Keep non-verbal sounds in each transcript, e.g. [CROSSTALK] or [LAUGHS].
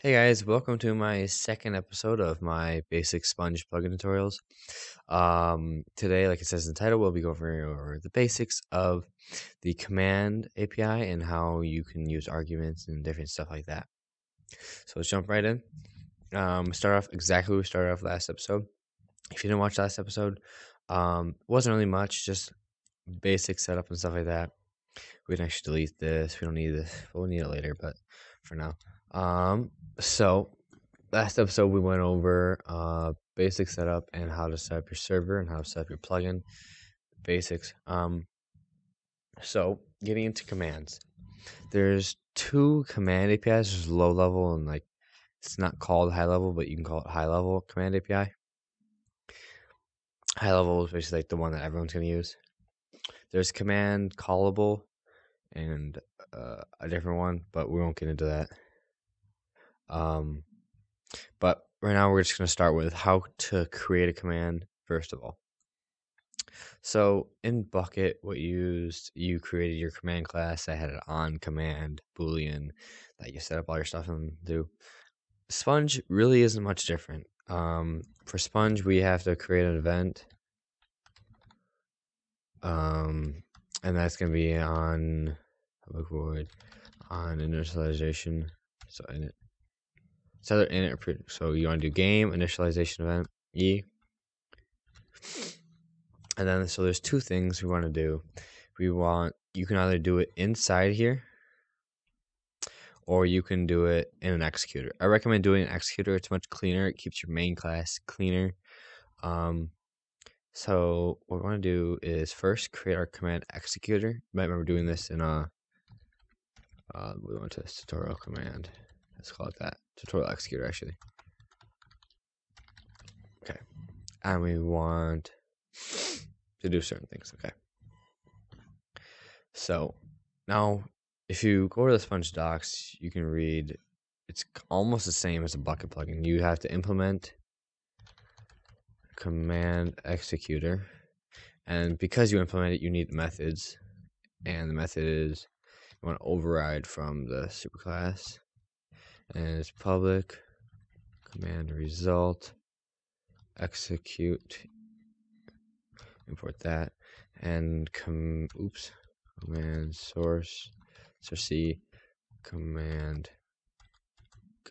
Hey guys, welcome to my second episode of my basic sponge plugin tutorials. Um, today, like it says in the title, we'll be going over the basics of the command API and how you can use arguments and different stuff like that. So let's jump right in. Um, start off exactly where we started off last episode. If you didn't watch last episode, um, wasn't really much, just basic setup and stuff like that. We can actually delete this. We don't need this. We'll need it later, but for now. Um, so last episode we went over uh basic setup and how to set up your server and how to set up your plugin basics. Um, so getting into commands, there's two command APIs. There's low level and like it's not called high level, but you can call it high level command API. High level is basically like the one that everyone's gonna use. There's command callable and uh, a different one, but we won't get into that. Um, but right now we're just going to start with how to create a command first of all. So in Bukkit, what you used, you created your command class that had an on command boolean that you set up all your stuff and do. Sponge really isn't much different. Um, for Sponge, we have to create an event. Um, and that's going to be on look forward on initialization. So in either in. So you want to do game initialization event e, and then so there's two things we want to do. We want you can either do it inside here, or you can do it in an executor. I recommend doing an executor. It's much cleaner. It keeps your main class cleaner. Um, so what we want to do is first create our command executor. You might remember doing this in a uh, we want to tutorial command. Let's call it that. Tutorial executor, actually. Okay. And we want to do certain things. Okay. So now, if you go to the Sponge docs, you can read it's almost the same as a Bukkit plugin. You have to implement command executor. And because you implement it, you need methods. And the method is you want to override from the superclass and it's public. Command result. Execute. Import that. And oops. Command source. So c command.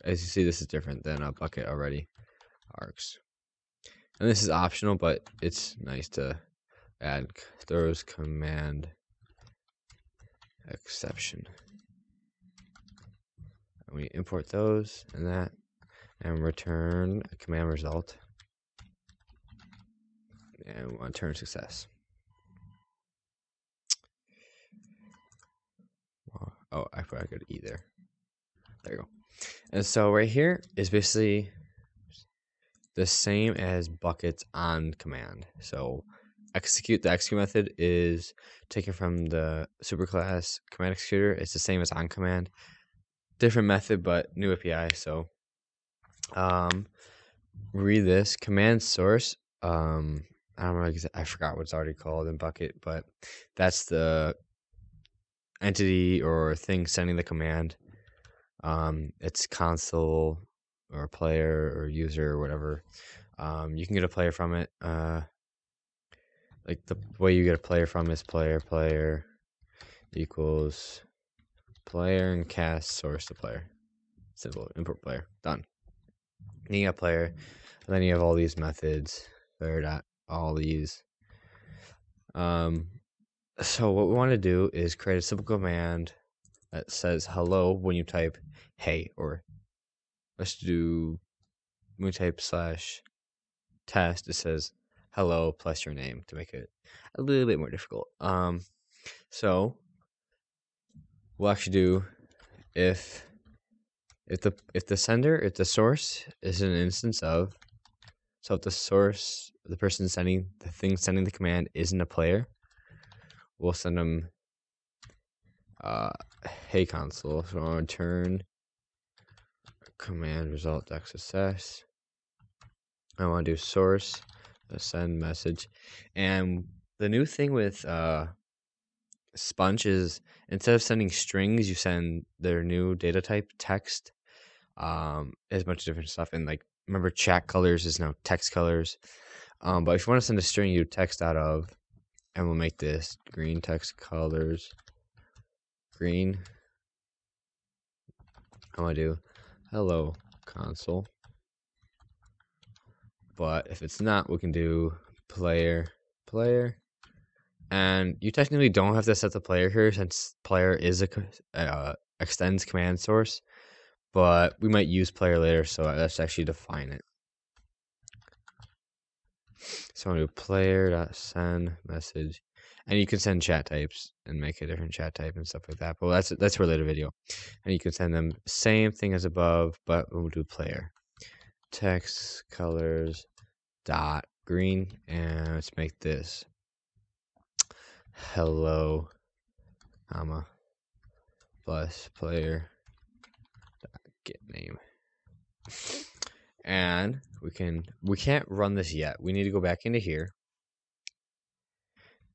As you see this is different than a Bukkit already. Args, and this is optional but it's nice to add throws command exception. We import those and that and return a command result. And we want to turn success. Oh, I forgot I could E there. There you go. And so right here is basically the same as Bukkit's on command. So execute the execute method is taken from the superclass command executor. It's the same as on command, different method but new API. So, um, read this command source. Um, I don't know. I forgot what's already called in Bukkit, but that's the entity or thing sending the command. Um, it's console or player or user or whatever. Um, you can get a player from it. Uh, like the way you get a player from is player player equals player and cast source to player. Simple import player done. You got player, and then you have all these methods. Player dot all these. Um, so what we want to do is create a simple command that says hello when you type hey or let's do when type slash test it says hello plus your name to make it a little bit more difficult. Um, so we'll actually do if if the if the sender if the source is an instance of so if the source the person sending the thing sending the command isn't a player, we'll send them uh hey console so I'll return command result xss. I want to do source send message. And the new thing with uh, Sponge is instead of sending strings, you send their new data type text. Um, there's a bunch of different stuff. And like, remember, chat colors is now text colors. Um, but if you want to send a string, you text out of, and we'll make this green text colors. Green. I'm gonna do hello console. But if it's not, we can do player player. And you technically don't have to set the player here since player is a uh, extends command source. But we might use player later, so let's actually define it. So I'm gonna do player send message, and you can send chat types and make a different chat type and stuff like that. But that's that's for later video, and you can send them same thing as above, but we'll do player text colors dot green, and let's make this hello, comma plus player. Dot get name. And we can we can't run this yet. We need to go back into here.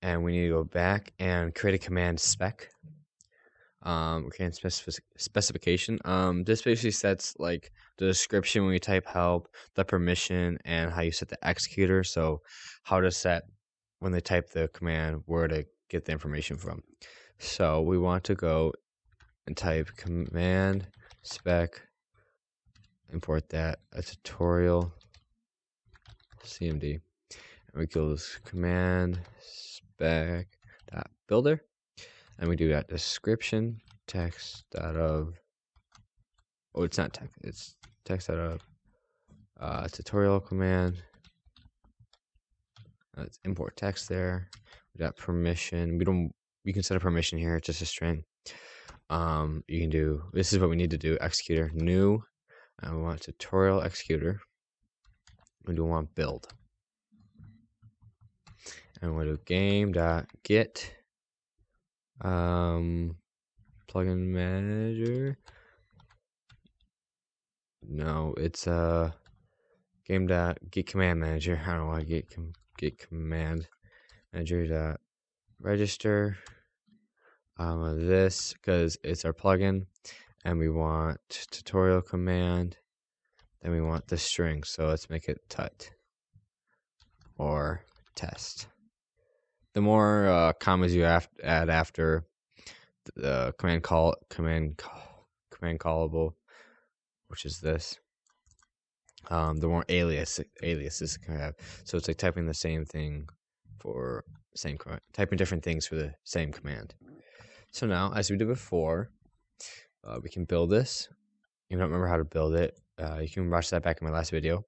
And we need to go back and create a command spec. Um command specific specification. Um this basically sets like the description when you type help the permission and how you set the executor. So how to set when they type the command where to get the information from. So we want to go and type command spec import that a tutorial cmd and we go this command spec dot builder and we do that description text out of oh it's not text it's text out of uh, tutorial command. Let's import text there got permission we don't we can set a permission here it's just a string um you can do this is what we need to do executor new and we want tutorial executor. We do want build. And we'll do game dot get um plugin manager. No, it's a uh, game dot get command manager. I don't get com- get command manager dot register um this because it's our plugin and we want tutorial command then we want the string so let's make it tut or test. The more uh, commas you add after the command call command call, command callable which is this um, the more alias aliases can have. So it's like typing the same thing for same typing different things for the same command so now as we did before uh, we can build this. If you don't remember how to build it, uh, you can watch that back in my last video.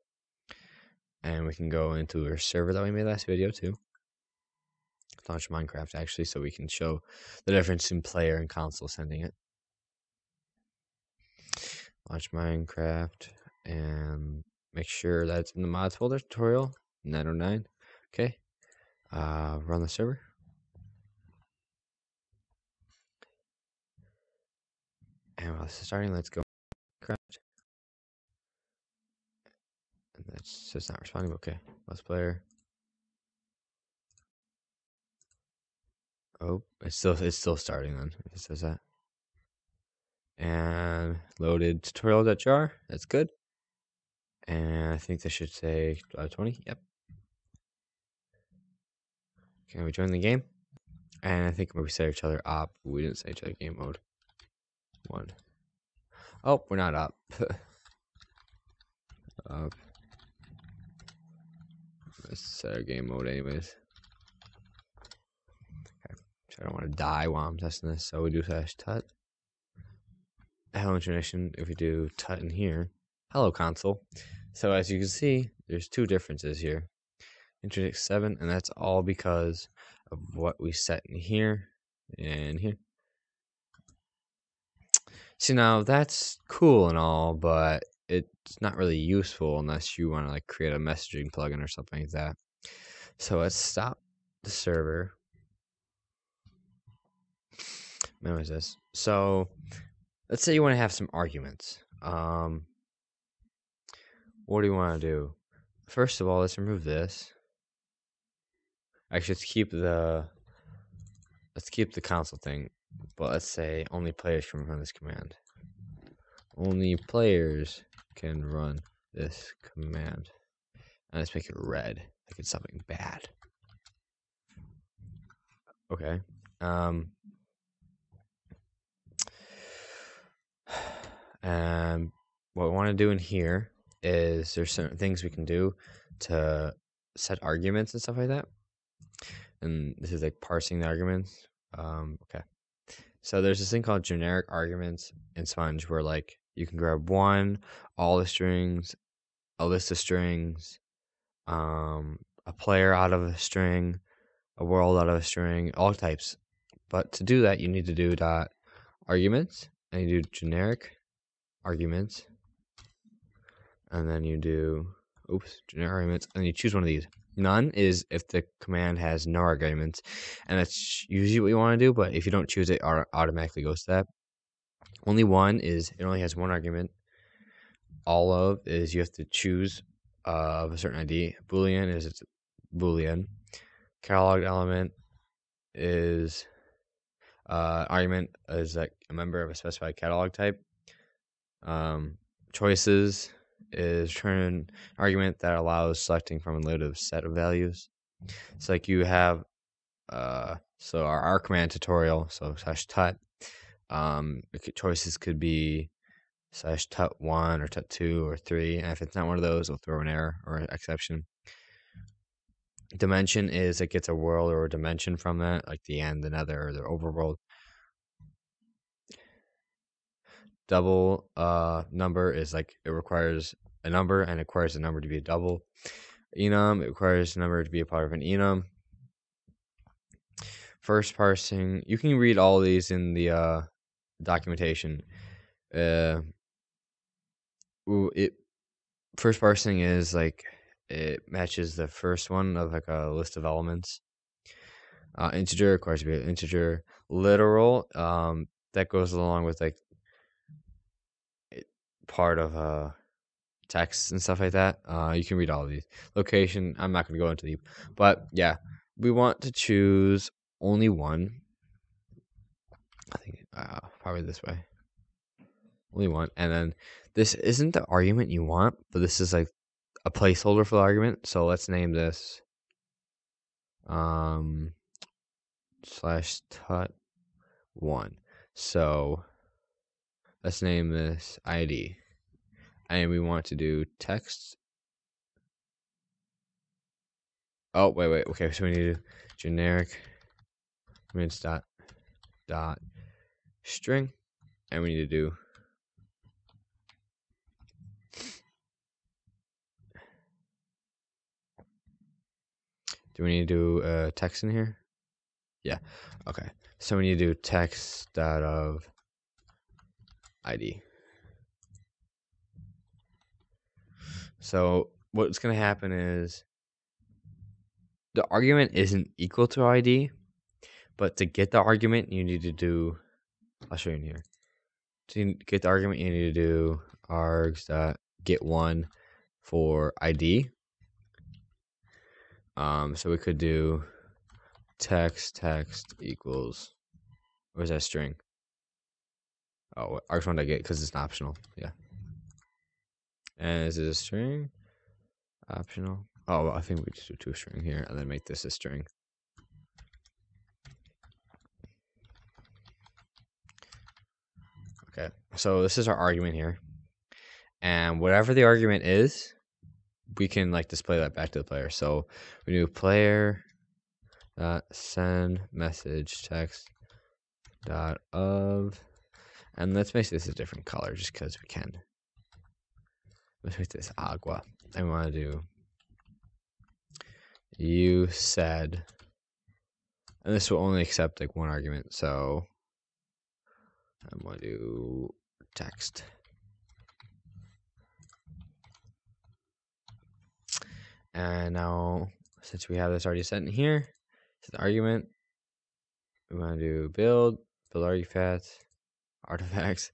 And we can go into our server that we made last video too. Launch Minecraft actually, so we can show the difference in player and console sending it. Launch Minecraft and make sure that it's in the mods folder tutorial 909. Okay. Uh, run the server. And while this is starting, let's go craft. And that's just not responding. Okay, let's player. Oh, it's still it's still starting then. It says that. And loaded tutorial.jar. That's good. And I think this should say 20. Yep. Can we join the game? And I think we set each other up. We didn't set each other game mode. One. Oh, we're not up. [LAUGHS] up. Let's set our game mode anyways. Okay. So I don't want to die while I'm testing this, so we do slash tut. Hello Internation, if we do tut in here. Hello console. So as you can see, there's two differences here. Interdix 7, and that's all because of what we set in here and here. See, now that's cool and all, but it's not really useful unless you want to like create a messaging plugin or something like that. So let's stop the server. Was this? So let's say you want to have some arguments. Um, what do you want to do? First of all, let's remove this. Actually, let's keep the let's keep the console thing but let's say only players can run this command. only players can run this command. And let's make it red, like it's something bad. Okay. Um, [SIGHS] and what we want to do in here is there's certain things we can do to set arguments and stuff like that. And this is like parsing the arguments. Um, okay. So there's this thing called generic arguments in Sponge where like you can grab one, all the strings, a list of strings, um, a player out of a string, a world out of a string, all types. But to do that, you need to do dot arguments, and you do generic arguments, and then you do oops generic arguments, and you choose one of these. None is if the command has no arguments, and that's usually what you want to do. But if you don't choose it, it automatically goes to that. Only one is it only has one argument. All of is you have to choose uh, of a certain ID. Boolean is it's Boolean. Catalog element is uh, argument is like a member of a specified catalog type. Um, choices is return argument that allows selecting from a limited set of values. It's like you have uh, so our command tutorial, so slash tut, um, choices could be slash tut one or tut two or three. And if it's not one of those, it'll throw an error or an exception. Dimension is it gets a world or a dimension from that, like the end, the nether, or the overworld. Double uh number is like it requires a number and it requires a number to be a double. Enum, it requires a number to be a part of an enum. First parsing, you can read all these in the uh, documentation. Uh, it first parsing is like it matches the first one of like a list of elements. Uh, integer requires to be an integer. Literal, um, that goes along with like part of uh text and stuff like that. Uh, you can read all of these. Location, I'm not going to go into the, but yeah, we want to choose only one. I think uh, probably this way. Only one, and then this isn't the argument you want, but this is like a placeholder for the argument. So let's name this um slash tut one. So let's name this ID and we want to do text. Oh, wait, wait. Okay, so we need to generic mints dot dot string, and we need to do Do we need to do uh, text in here? Yeah. Okay. So we need to do text dot of ID. So what's going to happen is the argument isn't equal to ID, but to get the argument, you need to do. I'll show you in here. To get the argument, you need to do args get one for ID. Um, so we could do text text equals. Where's that string? Oh, args one to get because it's optional. Yeah. And is it a string? Optional. Oh, well, I think we just do two string here and then make this a string. Okay, so this is our argument here. And whatever the argument is, we can like display that back to the player. So we do player dot send message text dot of and let's make this a different color just because we can. Let's make this aqua. I want to do you said and this will only accept like one argument so I'm going to do text. And now since we have this already set in here it's the argument. We want to do build build artifacts artifacts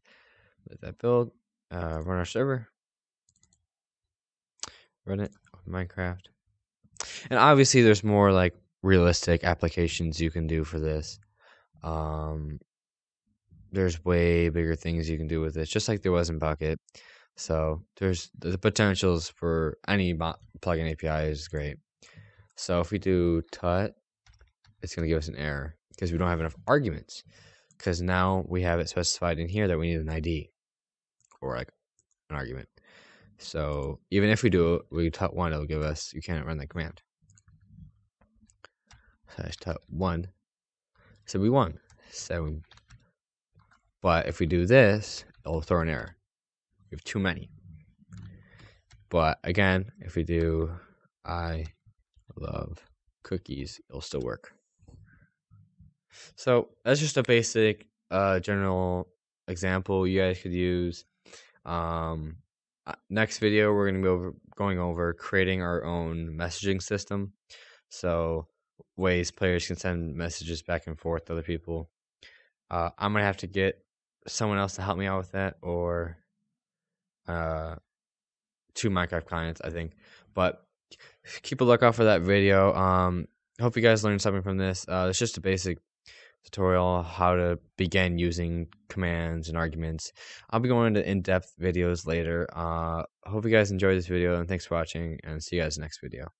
let that build uh, run our server run it Minecraft. And obviously there's more like realistic applications you can do for this. Um there's way bigger things you can do with this, just like there was in Bukkit. So there's the potentials for any plugin API is great. So if we do tut, it's going to give us an error because we don't have enough arguments. Because now we have it specified in here that we need an ID or like an argument. So even if we do it, we tut one, it'll give us you can't run the command. Slash tut one. So we won. So but if we do this, it'll throw an error. We have too many. But again, if we do I love cookies, it'll still work. So that's just a basic uh, general example you guys could use. Um, uh, next video, we're going to be over, going over creating our own messaging system. So ways players can send messages back and forth to other people. Uh, I'm going to have to get someone else to help me out with that or uh, two Minecraft clients, I think. But keep a lookout for that video. Um, hope you guys learned something from this. Uh, it's just a basic tutorial how to begin using commands and arguments. I'll be going into in-depth videos later. Uh, hope you guys enjoyed this video and thanks for watching and see you guys next video.